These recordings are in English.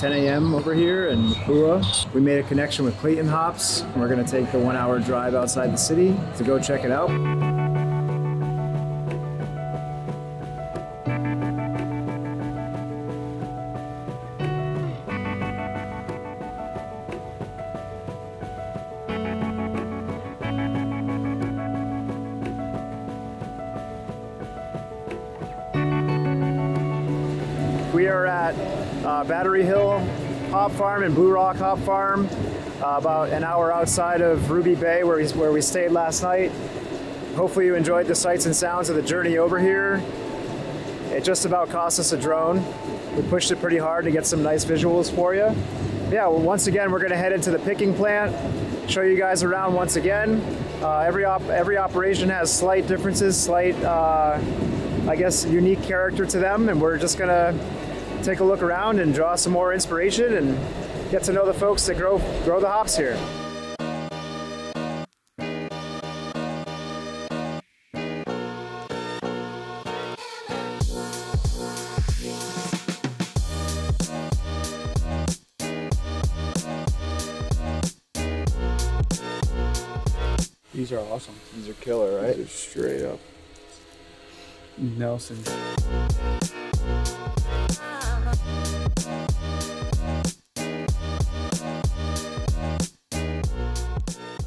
10 a.m. over here in Mapua. We made a connection with Clayton Hops. We're going to take the one hour drive outside the city to go check it out. We are at uh, Battery Hill Hop Farm and Blue Rock Hop Farm, uh, about an hour outside of Ruby Bay, where we, where we stayed last night. Hopefully, you enjoyed the sights and sounds of the journey over here. It just about cost us a drone. We pushed it pretty hard to get some nice visuals for you. Yeah, well, once again, we're going to head into the picking plant, show you guys around once again. Uh, every op- every operation has slight differences, slight, uh, I guess, unique character to them, and we're just gonna take a look around and draw some more inspiration and get to know the folks that grow grow the hops here. These are awesome. These are killer, right? These are straight up. Nelson.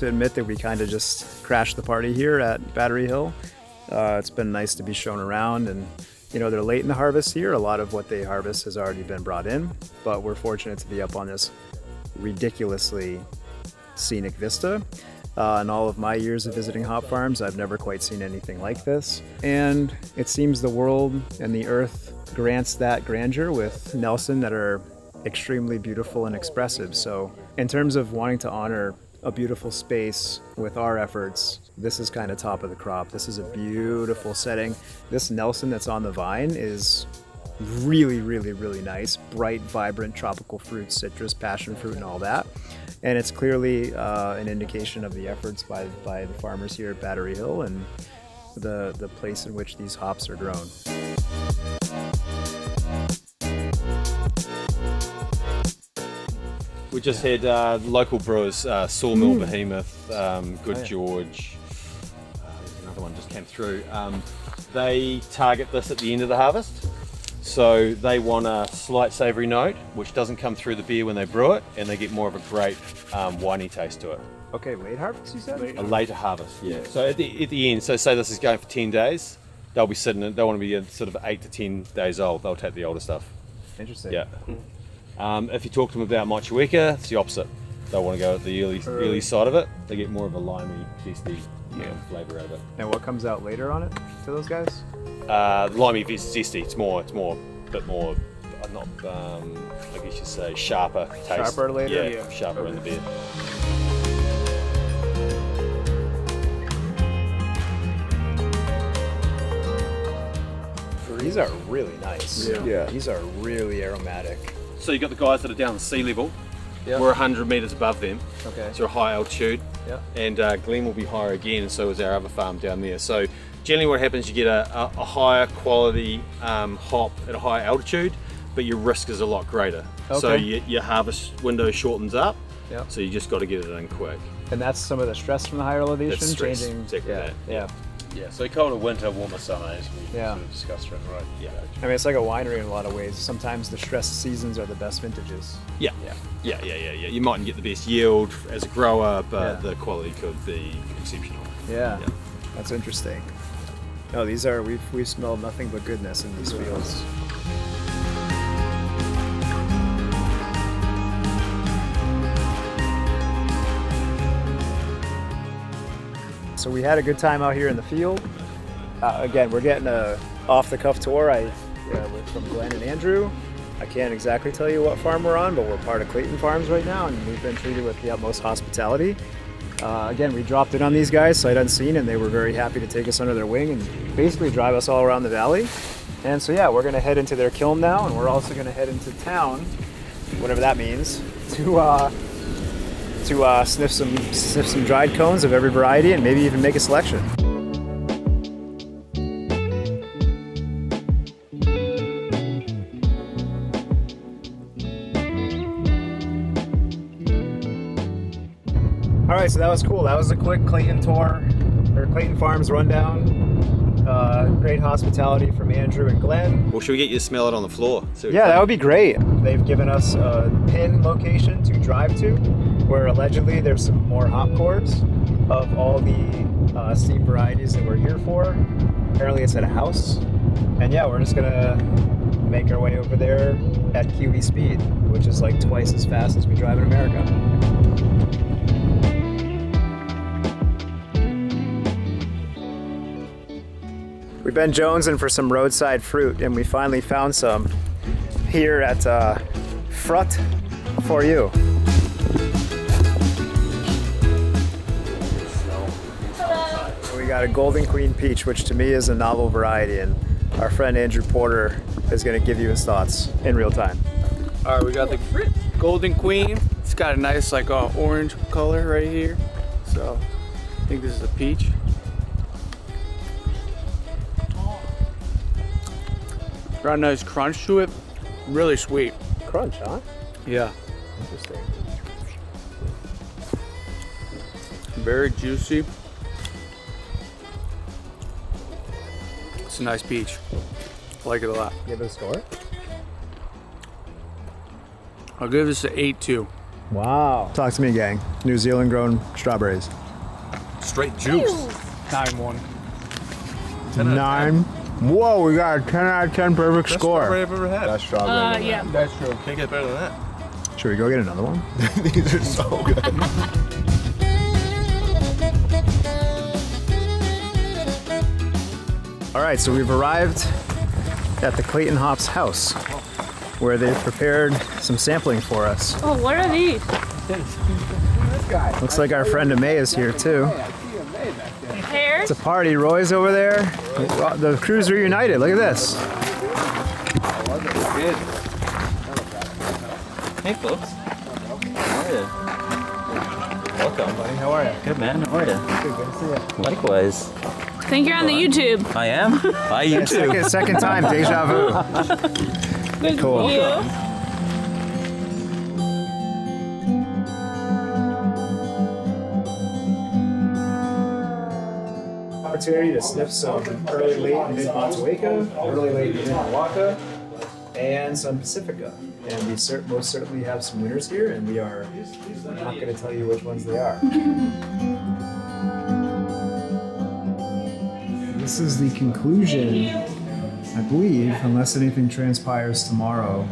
To admit that we kind of just crashed the party here at Battery Hill. Uh, it's been nice to be shown around, and you know they're late in the harvest here. A lot of what they harvest has already been brought in, but we're fortunate to be up on this ridiculously scenic vista. Uh, in all of my years of visiting hop farms, I've never quite seen anything like this. And it seems the world and the earth grants that grandeur with Nelson that are extremely beautiful and expressive. So, in terms of wanting to honor a beautiful space with our efforts, this is kind of top of the crop. This is a beautiful setting. This Nelson that's on the vine is really, really, really nice. Bright, vibrant tropical fruits, citrus, passion fruit, and all that. And it's clearly uh, an indication of the efforts by, by the farmers here at Battery Hill and the, the place in which these hops are grown. We just had uh, local brewers, uh, Sawmill Behemoth, um, Good Oh, yeah. George. Uh, another one just came through. Um, they target this at the end of the harvest, so they want a slight savoury note, which doesn't come through the beer when they brew it, and they get more of a grape, um, winey taste to it. Okay, late harvest, you said? A later harvest, yeah. So at the, at the end, so say this is going for 10 days, they'll be sitting, they'll want to be sort of 8 to 10 days old, they'll take the older stuff. Interesting. Yeah. Um, if you talk to them about Motueka, it's the opposite. They want to go at the early, early, Early. side of it. They get more of a limey, zesty yeah. flavour out of it. And what comes out later on it to those guys? Uh, limey, zesty. It's more. It's more, a bit more. uh, Not. Um, I guess you say sharper taste. Sharper later? Yeah, Yeah. sharper in the beer. These are really nice. Yeah. Yeah. These are really aromatic. So you've got the guys that are down at sea level. Yeah. We're 100 metres above them. Okay. So a high altitude. Yeah. And uh, Glen will be higher again, and so is our other farm down there. So generally, what happens, you get a, a, a higher quality um, hop at a high altitude, but your risk is a lot greater. So Okay. your, harvest window shortens up. Yeah. So you just got to get it in quick. And that's some of the stress from the higher elevation That's stress, changing. exactly yeah, that, yeah. Yeah, so colder winter, warmer summer, as we Yeah. sort of discussed right, right. Yeah. I mean, it's like a winery in a lot of ways. Sometimes the stressed seasons are the best vintages. Yeah. Yeah. Yeah, yeah, yeah, yeah. You mightn't get the best yield as a grower, but Yeah. the quality could be exceptional. Yeah. Yeah. That's interesting. No, these are we've we've smelled nothing but goodness in these fields. So we had a good time out here in the field. Uh, again, we're getting a off-the-cuff tour. I uh, from Glenn and Andrew. I can't exactly tell you what farm we're on, but we're part of Clayton Farms right now, and we've been treated with the utmost hospitality. Uh, again, we dropped it on these guys sight unseen, and they were very happy to take us under their wing and basically drive us all around the valley. And so yeah, we're gonna head into their kiln now, and we're also gonna head into town, whatever that means, to uh, to uh, sniff some sniff some dried cones of every variety and maybe even make a selection. All right, so that was cool. That was a quick Clayton tour or Clayton Farms rundown. Uh, great hospitality from Andrew and Glenn. Well, should we get you to smell it on the floor? Yeah, that would be great. They've given us a pin location to drive to where allegedly there's some more hop cones of all the uh, steam varieties that we're here for. Apparently, it's at a house, and yeah, we're just gonna make our way over there at QE speed, which is like twice as fast as we drive in America. We've been jonesing for some roadside fruit, and we finally found some here at uh, Frut for you. Got a Golden Queen peach, which to me is a novel variety, and our friend Andrew Porter is going to give you his thoughts in real time. All right, we got the Golden Queen. It's got a nice like uh, orange color right here. So I think this is a peach. Got a nice crunch to it. Really sweet. Crunch, huh? Yeah. Interesting. Very juicy. It's a nice peach. I like it a lot. Give it a score. I'll give this an 8-2. Wow. Talk to me, gang. New Zealand grown strawberries. Straight juice. 9-1. Nine. Whoa, we got a 10 out of 10 perfect Best score. strawberry I've ever had. That's strawberry. Uh, yeah. That's true. Can't get better than that. Should we go get another one? These are so good. All right, so we've arrived at the Clayton Hops house where they've prepared some sampling for us. Oh, what are these? Looks like our friend Amay is here too. Pears? It's a party. Roy's over there. The crew's reunited. Look at this. Hey folks. How are you? Welcome. Buddy, how are you? Good man, how are you? Good, good to see you. Likewise. Think you're on the YouTube. I am. Hi YouTube. too. Second, second time, deja vu. Good Cool. you. Opportunity to sniff some early late and mid Motueka, early late and mid Malacca, and some Pacifica. And we cer- most certainly have some winners here, and we are not going to tell you which ones they are. This is the conclusion, I believe, unless anything transpires tomorrow.